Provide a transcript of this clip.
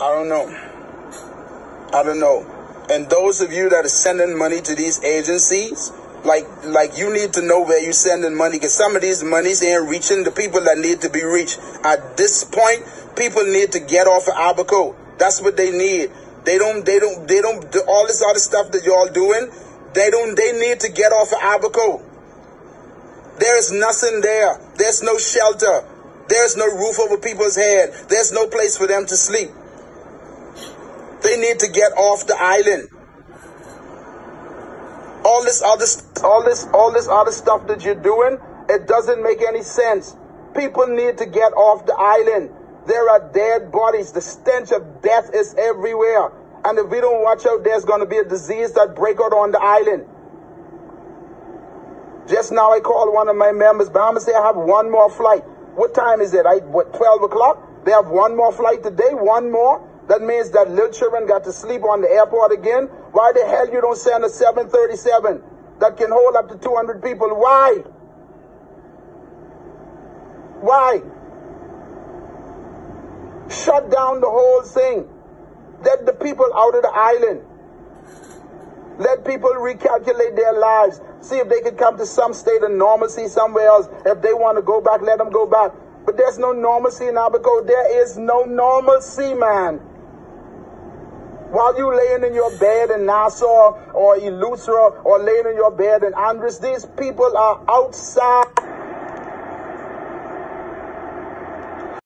I don't know. I don't know. And those of you that are sending money to these agencies, like like you need to know where you're sending money because some of these monies ain't reaching the people that need to be reached. At this point, people need to get off of Abaco. That's what they need. They don't they don't they don't do all this other stuff that y'all doing, they don't they need to get off of Abaco. There's nothing there. There's no shelter. There's no roof over people's head. There's no place for them to sleep. Need to get off the island. All this other, all this, all this other stuff that you're doing, it doesn't make any sense. People need to get off the island. There are dead bodies. The stench of death is everywhere. And if we don't watch out, there's going to be a disease that break out on the island. Just now I called one of my members, Bahama say I have one more flight. What time is it? I what 12 o'clock? They have one more flight today, one more. That means that little children got to sleep on the airport again. Why the hell you don't send a 737 that can hold up to 200 people? Why? Why? Shut down the whole thing. Let the people out of the island. Let people recalculate their lives. See if they can come to some state of normalcy somewhere else. If they want to go back, let them go back. But there's no normalcy in Abaco. There is no normalcy, man. While you laying in your bed in Nassau or Eleuthera or laying in your bed in Andros, these people are outside.